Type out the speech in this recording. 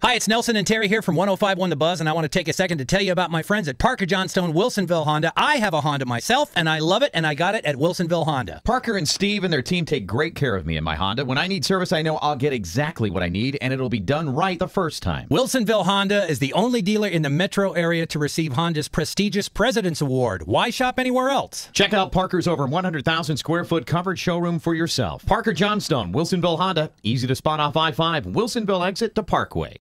Hi, it's Nelson and Terry here from 1051 The Buzz, and I want to take a second to tell you about my friends at Parker Johnstone Wilsonville Honda. I have a Honda myself, and I love it, and I got it at Wilsonville Honda. Parker and Steve and their team take great care of me and my Honda. When I need service, I know I'll get exactly what I need, and it'll be done right the first time. Wilsonville Honda is the only dealer in the metro area to receive Honda's prestigious President's Award. Why shop anywhere else? Check out Parker's over 100,000 square foot covered showroom for yourself. Parker Johnstone, Wilsonville Honda, easy to spot off I 5, Wilsonville exit to Parkway.